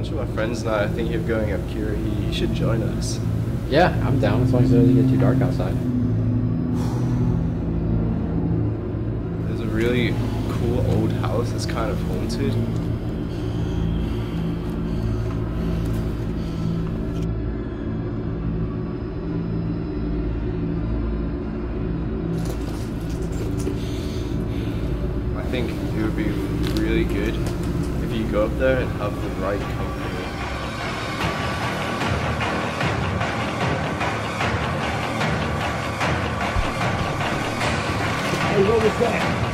bunch of my friends and I thinking of going up Kira. You should join us. Yeah, I'm down as long as it doesn't get too dark outside. There's a really cool old house that's kind of haunted. I think it would be really good go up there and have the right company. Hey, what was that?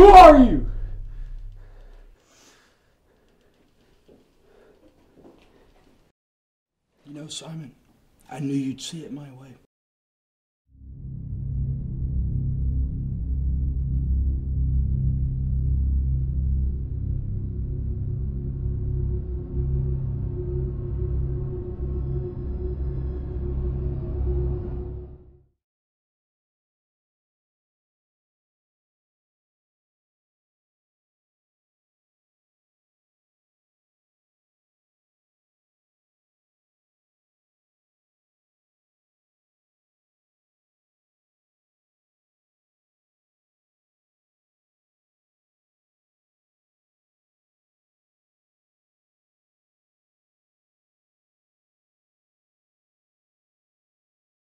Who are you? You know, Simon, I knew you'd see it my way.